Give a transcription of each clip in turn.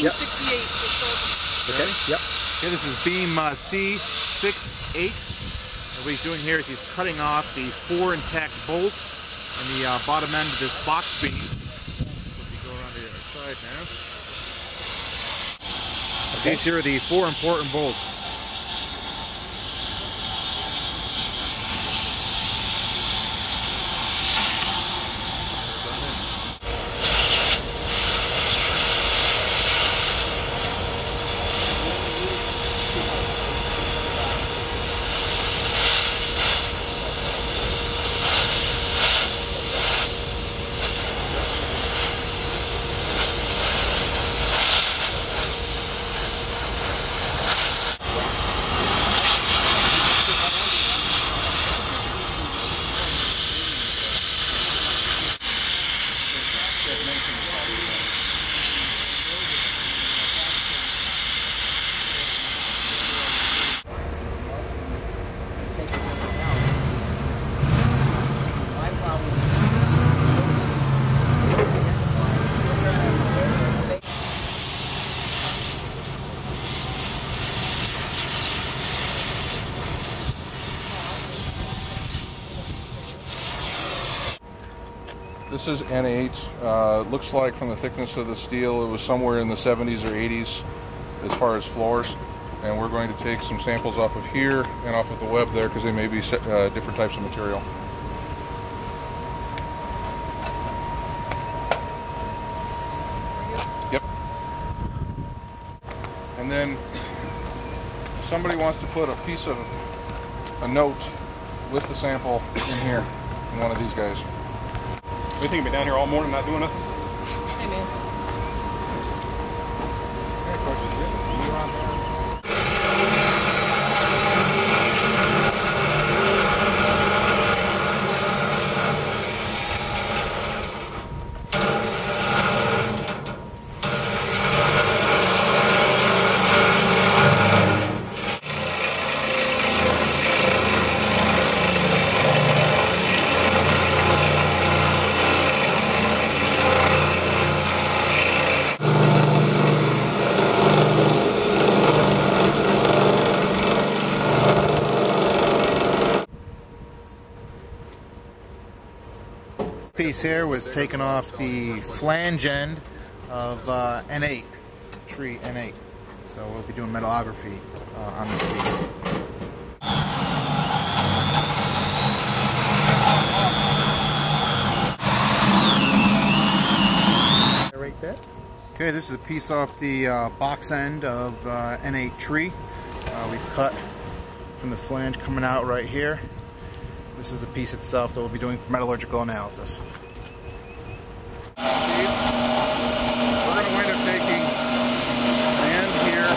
Yep. 68. Okay. Yep. Okay, this is beam uh, C68. And what he's doing here is he's cutting off the four intact bolts in the uh, bottom end of this box beam. So if you go around to the other side now. These here are the four important bolts. This is N8. Uh, looks like from the thickness of the steel, it was somewhere in the 70s or 80s as far as floors. And we're going to take some samples off of here and off of the web there because they may be uh, different types of material. Yep. And then somebody wants to put a piece of a note with the sample in here in one of these guys. We think be down here all morning not doing nothing. Piece here was taken off the flange end of uh, N8, tree N8. So we'll be doing metallography uh, on this piece. Okay, this is a piece off the uh, box end of uh, N8 tree. Uh, we've cut from the flange coming out right here. This is the piece itself that we'll be doing for metallurgical analysis. We're going to wind up taking an end here,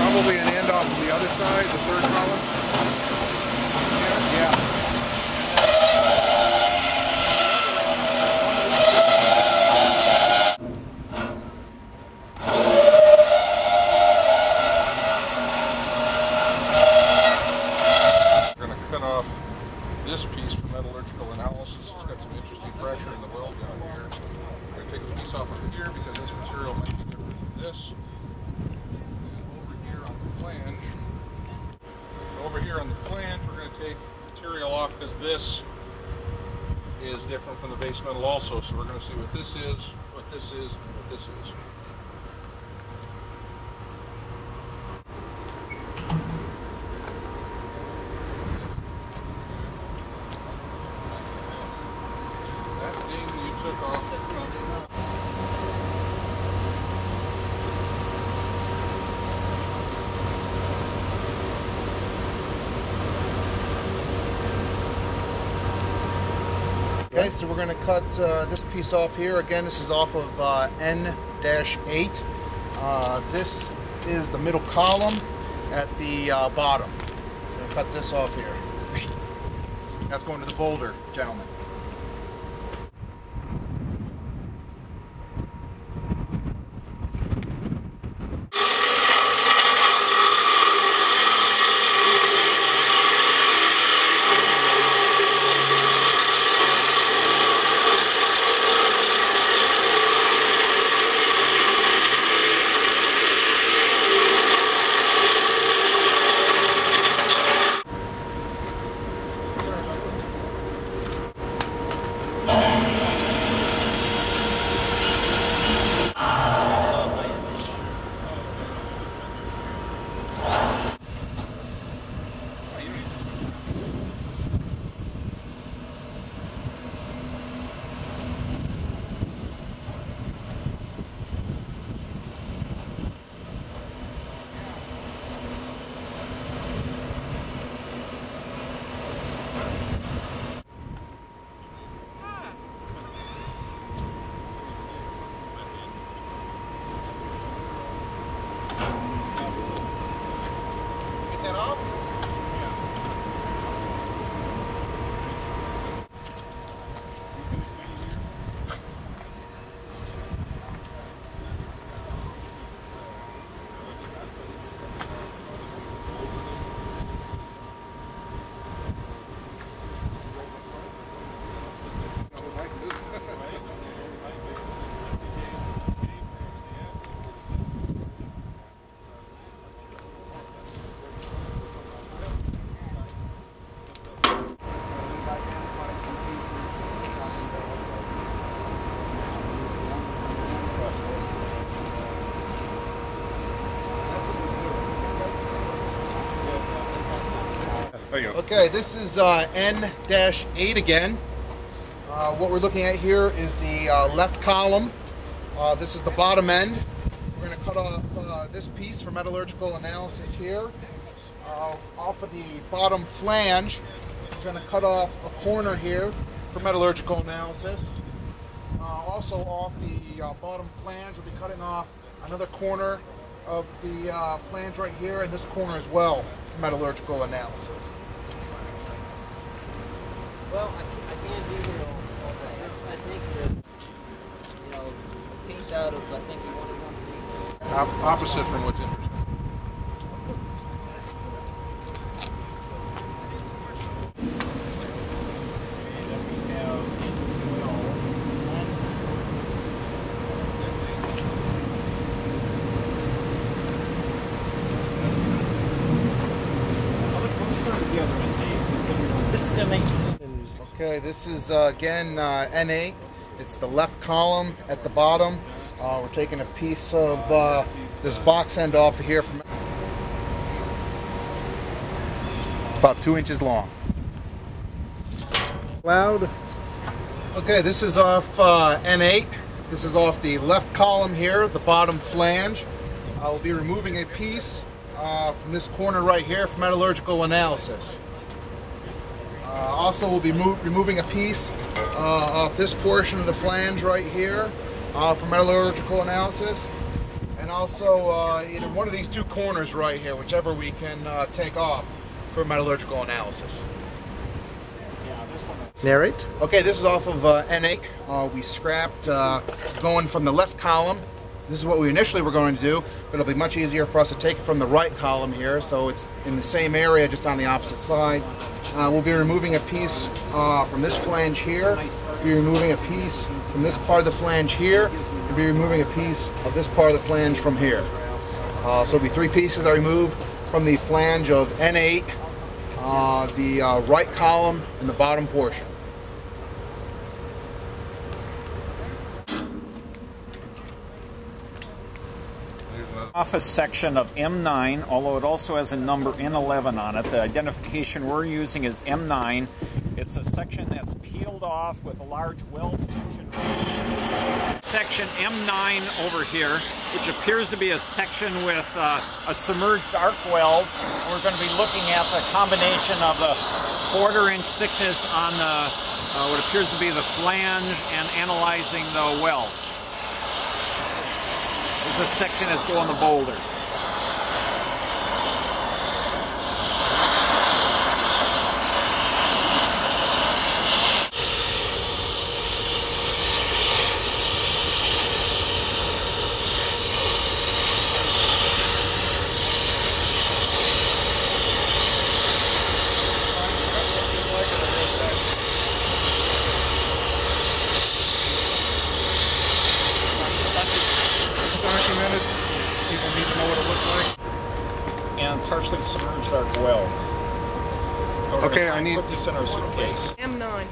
probably an end off the other side, the third column. Yeah. We're going to cut off this piece for metallurgical analysis. It's got some interesting pressure in the weld down here. We're going to take a piece off of here because this material might be different than this. And over here on the flange, over here on the flange, we're going to take material off because this is different from the base metal also. So we're going to see what this is, what this is, and what this is. That thing you took off. Okay, so we're going to cut uh, this piece off here. Again, this is off of uh, N-8. Uh, this is the middle column at the uh, bottom. Cut this off here. That's going to the Boulder, gentlemen. Okay, this is uh, N-8 again. Uh, what we're looking at here is the uh, left column. Uh, this is the bottom end. We're going to cut off uh, this piece for metallurgical analysis here. Uh, off of the bottom flange, we're going to cut off a corner here for metallurgical analysis. Also off the bottom flange, we'll be cutting off another corner of the uh, flange right here and this corner as well for metallurgical analysis. Well, I, I can't be here all, day. I, I think that, you know, piece out of, I think one piece. Op- opposite from what's interesting. Okay, this is uh, again uh, N8. It's the left column at the bottom. Uh, we're taking a piece of uh, this box end off of here from. It's about two inches long. Loud. Okay, this is off uh, N8. This is off the left column here, the bottom flange. I'll be removing a piece uh, from this corner right here for metallurgical analysis. Uh, also, we'll be mo- removing a piece uh, off this portion of the flange right here uh, for metallurgical analysis. And also uh, either one of these two corners right here, whichever we can uh, take off for metallurgical analysis. Narrate. Okay, this is off of uh, N8. Uh, we scrapped uh, going from the left column. This is what we initially were going to do, but it'll be much easier for us to take it from the right column here, so it's in the same area, just on the opposite side. Uh, we'll be removing a piece uh, from this flange here, we'll be removing a piece from this part of the flange here, and be removing a piece of this part of the flange from here. Uh, so it'll be three pieces I are removed from the flange of N8, uh, the uh, right column, and the bottom portion. Here's another. Office section of M9, although it also has a number N11 on it. The identification we're using is M9. It's a section that's peeled off with a large weld section. Section M9 over here, which appears to be a section with uh, a submerged arc weld. We're going to be looking at the combination of the quarter inch thickness on the uh, what appears to be the flange and analyzing the weld. This section is going to Boulder. It's documented. People need to know what it looks like. and partially submerged arc weld. Okay, I need- put this in our suitcase. M9.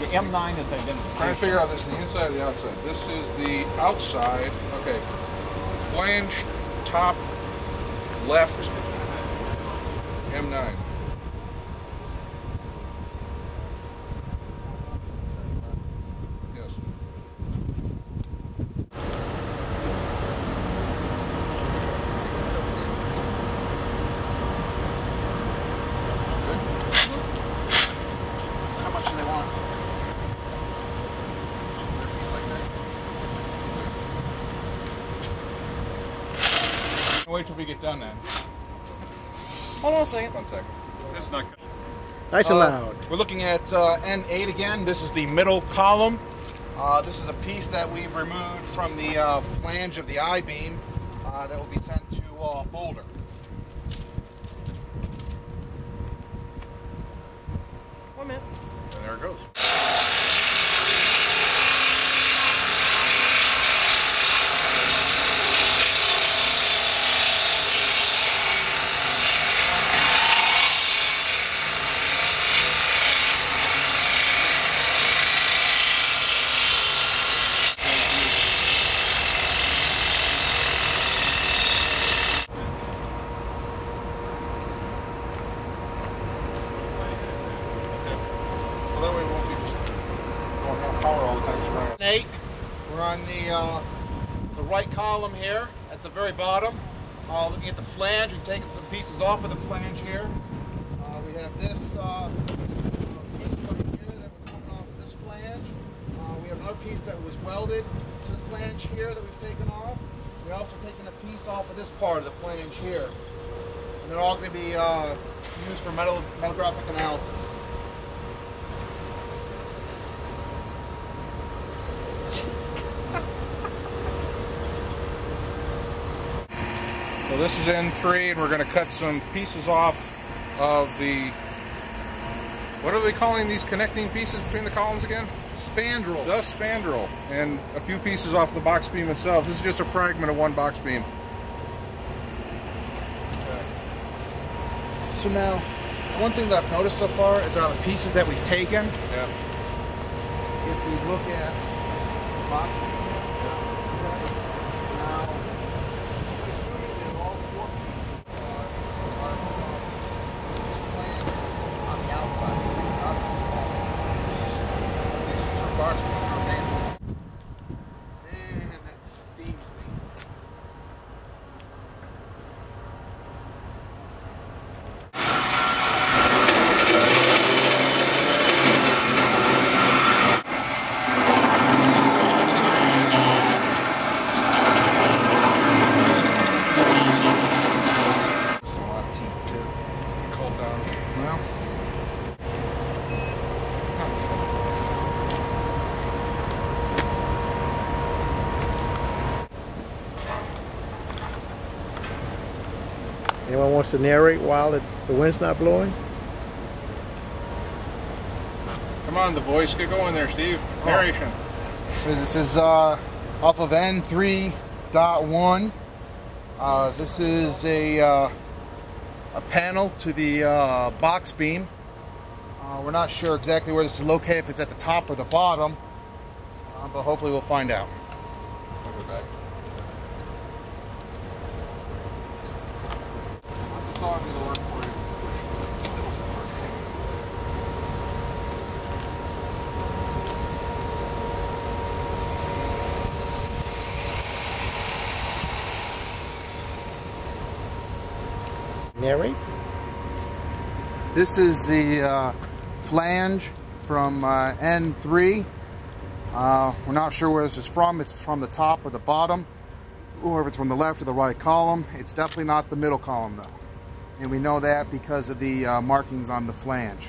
The M9 is identified. Trying to figure out this is the inside or the outside. This is the outside. Okay. Flange top left M9. Yes. How much do they want? A piece like that? Wait till we get done then. Hold on a second. One second. That's not good. Nice and Uh, loud. We're looking at uh, N8 again. This is the middle column. Uh, this is a piece that we've removed from the uh, flange of the I-beam uh, that will be sent to uh, Boulder. Column here at the very bottom. Uh, looking at the flange, we've taken some pieces off of the flange here. Uh, we have this uh, piece right here that was coming off of this flange. Uh, we have another piece that was welded to the flange here that we've taken off. We're also taking a piece off of this part of the flange here. And they're all going to be uh, used for metal, metallographic analysis. So this is N3, and we're going to cut some pieces off of the. What are they calling these connecting pieces between the columns again? Spandrel. The spandrel, and a few pieces off the box beam itself. This is just a fragment of one box beam. So now, one thing that I've noticed so far is that on the pieces that we've taken, Yeah. if we look at the box okay, now, assuming that all four pieces are, are uh, planned on the outside, not on These are box beams remain. the Man, that steams me. It's a lot of teeth too. Cold down. Well, Anyone wants to narrate while it's, the wind's not blowing? Come on, the voice. Get going there, Steve. Narration. this is uh, off of N3.1. Uh, this is a, uh, a panel to the uh, box beam. Uh, we're not sure exactly where this is located, if it's at the top or the bottom, uh, but hopefully we'll find out. I'll go back. This all do the work for you. Narrate? This is the uh, flange from uh, N3. Uh, we're not sure where this is from. It's from the top or the bottom, or if it's from the left or the right column. It's definitely not the middle column though. And we know that because of the uh, markings on the flange.